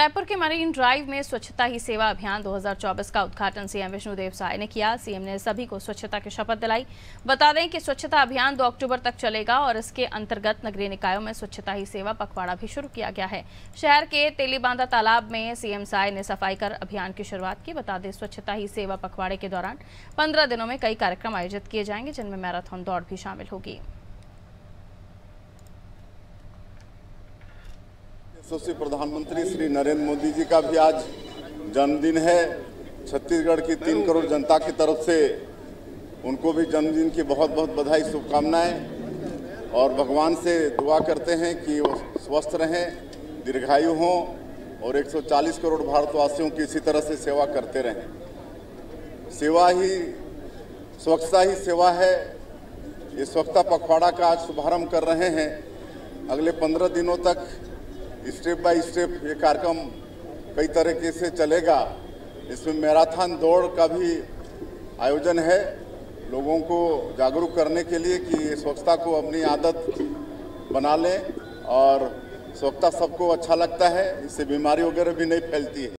रायपुर के marine drive में स्वच्छता ही सेवा अभियान 2024 का उद्घाटन सीएम विष्णुदेव साय ने किया। सीएम ने सभी को स्वच्छता की शपथ दिलाई। बता दें कि स्वच्छता अभियान 2 अक्टूबर तक चलेगा और इसके अंतर्गत नगरीय निकायों में स्वच्छता ही सेवा पखवाड़ा भी शुरू किया गया है। शहर के तेलीबांधा तालाब में सीएम साय ने सफ़ाई कर अभियान की शुरुआत की। बता दें, स्वच्छता ही सेवा पखवाड़े के दौरान पंद्रह दिनों में कई कार्यक्रम आयोजित किए जाएँगे, जिनमें मैराथन दौड़ भी शामिल होगी। यशस्वी प्रधानमंत्री श्री नरेंद्र मोदी जी का भी आज जन्मदिन है। छत्तीसगढ़ की तीन करोड़ जनता की तरफ़ से उनको भी जन्मदिन की बहुत बहुत बधाई, शुभकामनाएँ। और भगवान से दुआ करते हैं कि वो स्वस्थ रहें, दीर्घायु हों और 140 करोड़ भारतवासियों की इसी तरह से सेवा करते रहें। सेवा ही, स्वच्छता ही सेवा है। ये स्वच्छता पखवाड़ा का आज शुभारंभ कर रहे हैं। अगले पंद्रह दिनों तक स्टेप बाय स्टेप ये कार्यक्रम कई तरीके से चलेगा। इसमें मैराथन दौड़ का भी आयोजन है। लोगों को जागरूक करने के लिए कि स्वच्छता को अपनी आदत बना लें और स्वच्छता सबको अच्छा लगता है। इससे बीमारी वगैरह भी नहीं फैलती है।